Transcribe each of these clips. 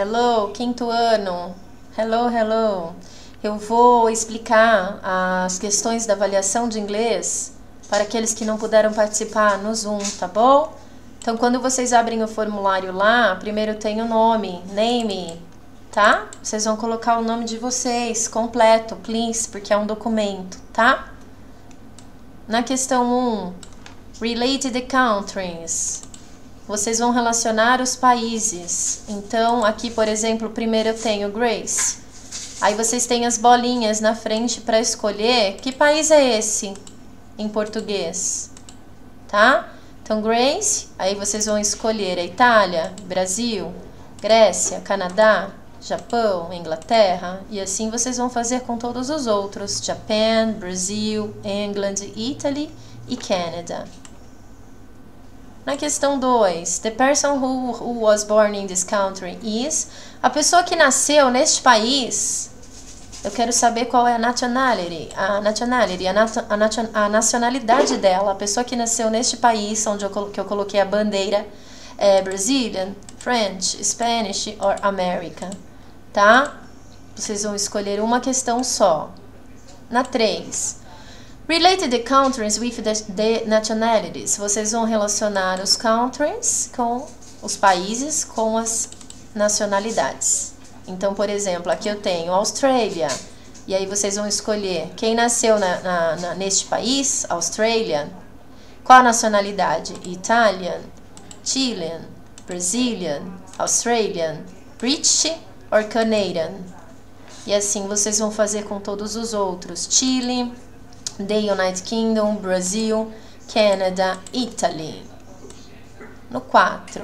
Hello, quinto ano. Hello, hello. Eu vou explicar as questões da avaliação de inglês para aqueles que não puderam participar no Zoom, tá bom? Então, quando vocês abrem o formulário lá, primeiro tem o nome, name, tá? Vocês vão colocar o nome de vocês completo, please, porque é um documento, tá? Na questão 1, relate the countries. Vocês vão relacionar os países. Então, aqui, por exemplo, primeiro eu tenho Grace. Aí vocês têm as bolinhas na frente para escolher que país é esse em português, tá? Então, Grace, aí vocês vão escolher a Itália, Brasil, Grécia, Canadá, Japão, Inglaterra, e assim vocês vão fazer com todos os outros: Japan, Brasil, England, Italy e Canada. Na questão 2, the person who, who was born in this country is a pessoa que nasceu neste país. Eu quero saber qual é a nationality, a nationality, a, nat a, nat a nacionalidade dela. A pessoa que nasceu neste país, onde eu, que eu coloquei a bandeira, é Brazilian, French, Spanish or American, tá? Vocês vão escolher uma questão só. Na 3, relate the countries with the, nationalities. Vocês vão relacionar os countries com os países com as nacionalidades. Então, por exemplo, aqui eu tenho Austrália. E aí vocês vão escolher quem nasceu na, na, na, neste país, Australian. Qual a nacionalidade? Italian, Chilean, Brazilian, Australian, British or Canadian. E assim vocês vão fazer com todos os outros. Chile, the United Kingdom, Brasil, Canada, Italy. No 4.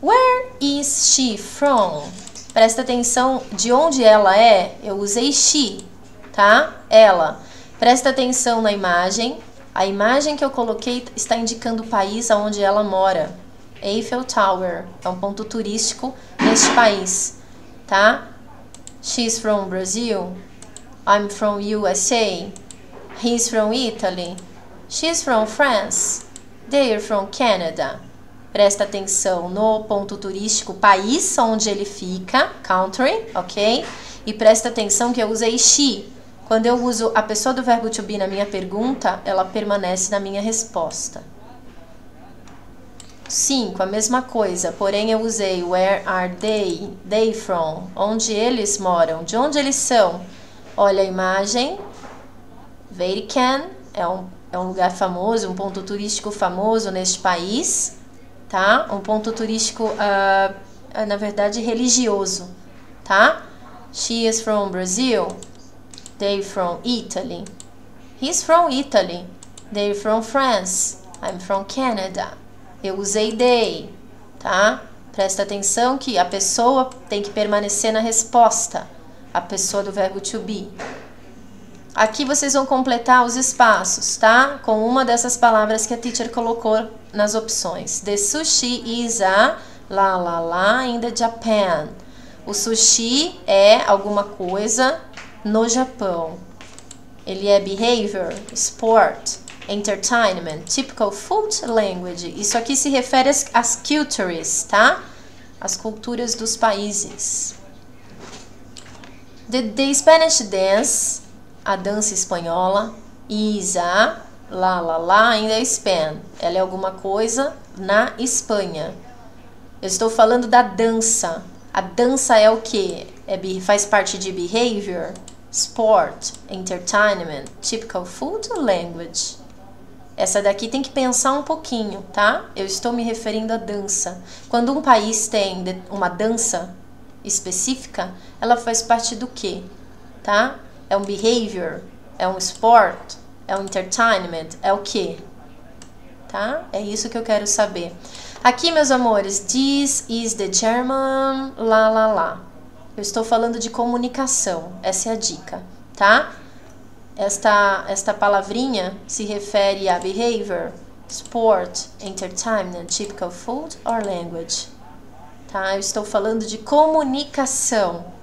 Where is she from? Presta atenção de onde ela é. Eu usei she, tá? Ela. Presta atenção na imagem. A imagem que eu coloquei está indicando o país onde ela mora. Eiffel Tower é um ponto turístico neste país, tá? She's from Brazil. I'm from USA. He's from Italy. She's from France. They're from Canada. Presta atenção no ponto turístico, país onde ele fica, country, ok? E presta atenção que eu usei she. Quando eu uso a pessoa do verbo to be na minha pergunta, ela permanece na minha resposta. 5, a mesma coisa, porém eu usei where are they, they from, onde eles moram, de onde eles são. Olha a imagem, Vatican é um, é um lugar famoso, um ponto turístico famoso neste país tá? Um ponto turístico, uh, na verdade, religioso, tá? She is from Brazil. They from Italy. He's from Italy. They're from France. I'm from Canada. Eu usei they, tá? Presta atenção que a pessoa tem que permanecer na resposta. A pessoa do verbo to be. Aqui vocês vão completar os espaços, tá? Com uma dessas palavras que a teacher colocou nas opções. The sushi is a la la la in the Japan. O sushi é alguma coisa no Japão. Ele é behavior, sport, entertainment, typical food language. Isso aqui se refere às, às cultures, tá? As culturas dos países. The, the Spanish dance a dança espanhola, Isa, lá, lá, lá, ainda é Spain. Ela é alguma coisa na Espanha. Eu estou falando da dança. A dança é o que? É, faz parte de behavior, sport, entertainment, typical food language? Essa daqui tem que pensar um pouquinho, tá? Eu estou me referindo à dança. Quando um país tem uma dança específica, ela faz parte do que? Tá? É um behavior? É um sport? É um entertainment? É o que? Tá? É isso que eu quero saber. Aqui, meus amores, this is the German lá, lá, lá. Eu estou falando de comunicação. Essa é a dica, tá? Esta, esta palavrinha se refere a behavior, sport, entertainment, typical food or language. Tá? Eu estou falando de comunicação.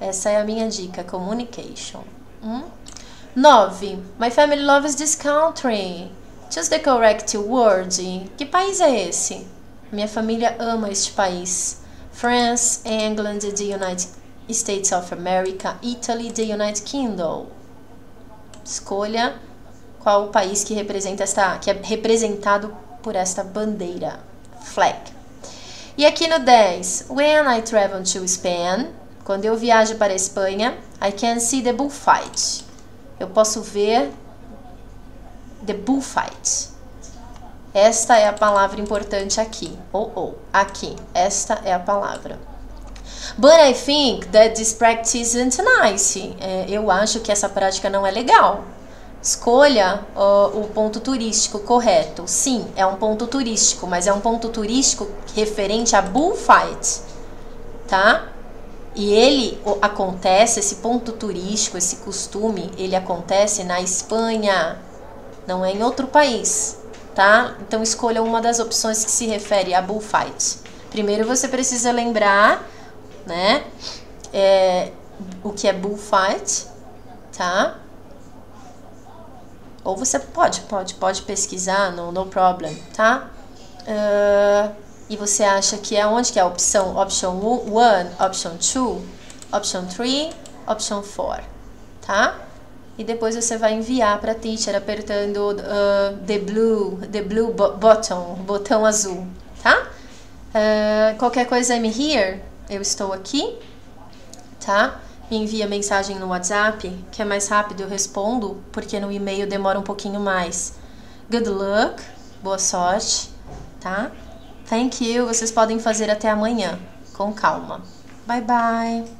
Essa é a minha dica, communication. Hum? 9. My family loves this country. Choose the correct word. Que país é esse? Minha família ama este país. France, England, the United States of America, Italy, the United Kingdom. Escolha qual o país que representa esta, que é representado por esta bandeira, flag. E aqui no 10, when I travel to Spain, quando eu viajo para a Espanha, I can see the bullfight. Eu posso ver the bullfight. Esta é a palavra importante aqui. Ou, oh, ou, oh, aqui. Esta é a palavra. But I think that this practice isn't nice. É, eu acho que essa prática não é legal. Escolha uh, o ponto turístico correto. Sim, é um ponto turístico, mas é um ponto turístico referente a bullfight, tá? E ele acontece, esse ponto turístico, esse costume, ele acontece na Espanha, não é em outro país, tá? Então escolha uma das opções que se refere a bullfight. Primeiro você precisa lembrar, né, é, o que é bullfight, tá? Ou você pode, pode, pode pesquisar, no, no problem, tá? Uh, e você acha que é onde que é a opção? Option 1, option 2, option 3, option 4, tá? E depois você vai enviar para a teacher apertando uh, the blue, the blue button, botão azul, tá? Uh, qualquer coisa I'm here, eu estou aqui, tá? me envia mensagem no WhatsApp, que é mais rápido, eu respondo, porque no e-mail demora um pouquinho mais. Good luck, boa sorte, tá? Thank you, vocês podem fazer até amanhã, com calma. Bye bye!